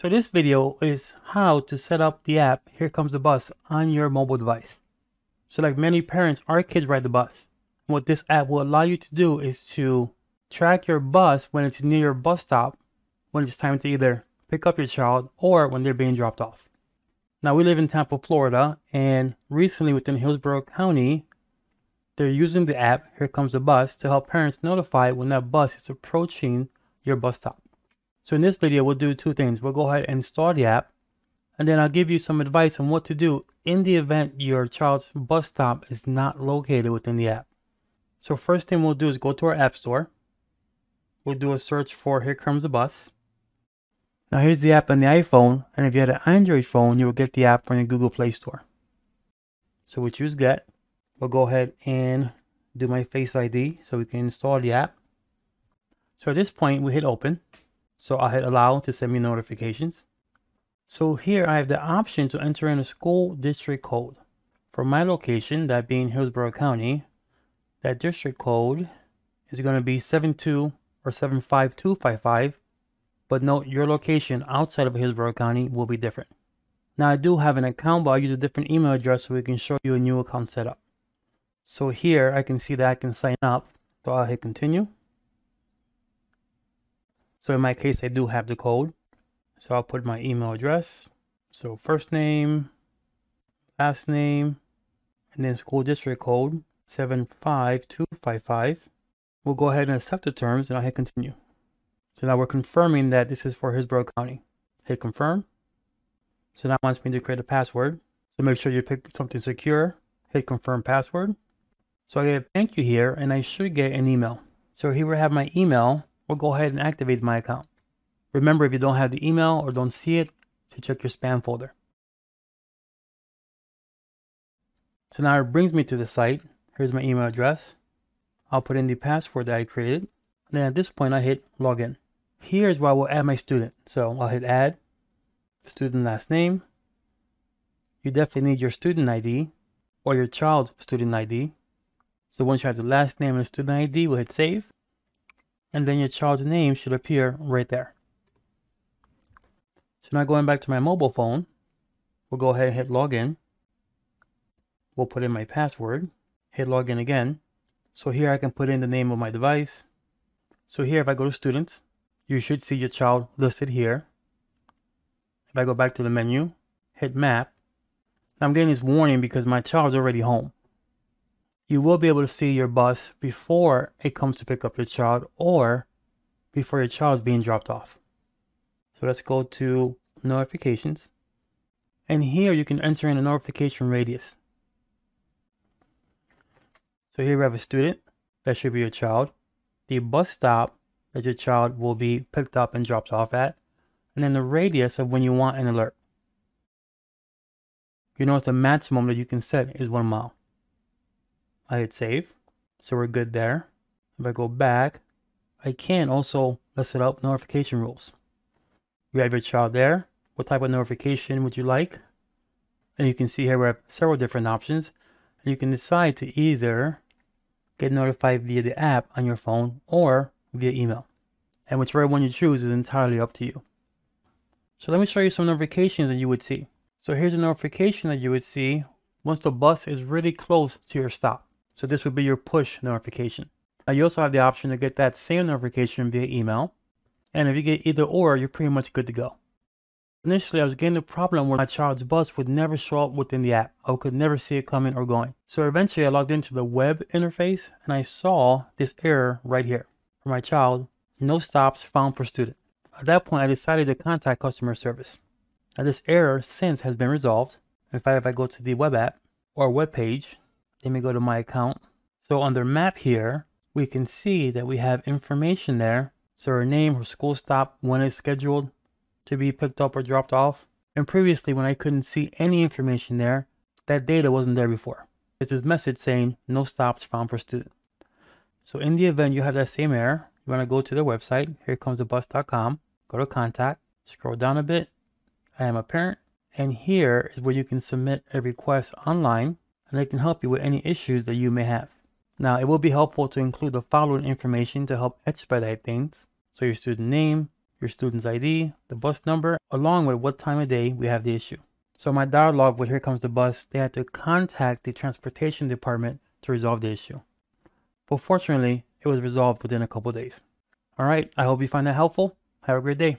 So this video is how to set up the app Here Comes the Bus on your mobile device. So like many parents, our kids ride the bus. What this app will allow you to do is to track your bus when it's near your bus stop, when it's time to either pick up your child or when they're being dropped off. Now we live in Tampa, Florida, and recently within Hillsborough County, they're using the app Here Comes the Bus to help parents notify when that bus is approaching your bus stop. So in this video, we'll do two things. We'll go ahead and install the app, and then I'll give you some advice on what to do in the event your child's bus stop is not located within the app. So first thing we'll do is go to our app store. We'll do a search for Here Comes the Bus. Now here's the app on the iPhone, and if you had an Android phone, you will get the app from the Google Play Store. So we choose Get. We'll go ahead and do my Face ID so we can install the app. So at this point, we hit Open. So I'll hit Allow to send me notifications. So here I have the option to enter in a school district code. For my location, that being Hillsborough County, that district code is going to be 72 or 75255 but note your location outside of Hillsborough County will be different. Now I do have an account, but I use a different email address so we can show you a new account setup. So here I can see that I can sign up. So I'll hit continue. So in my case, I do have the code. So I'll put my email address. So first name, last name, and then school district code 75255. We'll go ahead and accept the terms and I'll hit continue. So now we're confirming that this is for Hillsborough County. Hit confirm. So now it wants me to create a password. So make sure you pick something secure. Hit confirm password. So I get thank you here and I should get an email. So here we have my email. We'll go ahead and activate my account. Remember if you don't have the email or don't see it, to check your spam folder. So now it brings me to the site. Here's my email address. I'll put in the password that I created. And then at this point I hit login. Here's where I will add my student. So I'll hit add, student last name. You definitely need your student ID or your child's student ID. So once you have the last name and student ID, we'll hit save. And then your child's name should appear right there. So now going back to my mobile phone, we'll go ahead and hit login. We'll put in my password, hit login again. So here I can put in the name of my device. So here if I go to students, you should see your child listed here. If I go back to the menu, hit map, I'm getting this warning because my child is already home. You will be able to see your bus before it comes to pick up your child or before your child is being dropped off. So let's go to notifications. And here you can enter in a notification radius. So here we have a student, that should be your child. The bus stop that your child will be picked up and dropped off at, and then the radius of when you want an alert. You notice the maximum that you can set is one mile. I hit save, so we're good there. If I go back, I can also let set up notification rules. You have your child there. What type of notification would you like? And you can see here we have several different options. And you can decide to either get notified via the app on your phone or via email. And whichever one you choose is entirely up to you. So let me show you some notifications that you would see. So here's a notification that you would see once the bus is really close to your stop. So this would be your push notification. Now you also have the option to get that same notification via email. And if you get either or, you're pretty much good to go. Initially, I was getting a problem where my child's bus would never show up within the app. I could never see it coming or going. So eventually I logged into the web interface and I saw this error right here for my child, no stops found for student. At that point, I decided to contact customer service. Now this error since has been resolved. In fact, if I go to the web app or web page, let me go to my account. So under map here, we can see that we have information there. So our name, her school stop, when it's scheduled to be picked up or dropped off. And previously when I couldn't see any information there, that data wasn't there before. It's this message saying no stops found per student. So in the event you have that same error, you want to go to the website, herecomes the bus.com, go to contact, scroll down a bit, I am a parent, and here is where you can submit a request online and they can help you with any issues that you may have. Now it will be helpful to include the following information to help expedite things. So your student name, your student's ID, the bus number, along with what time of day we have the issue. So my dialogue with Here Comes the Bus, they had to contact the transportation department to resolve the issue. But fortunately, it was resolved within a couple days. All right, I hope you find that helpful. Have a great day.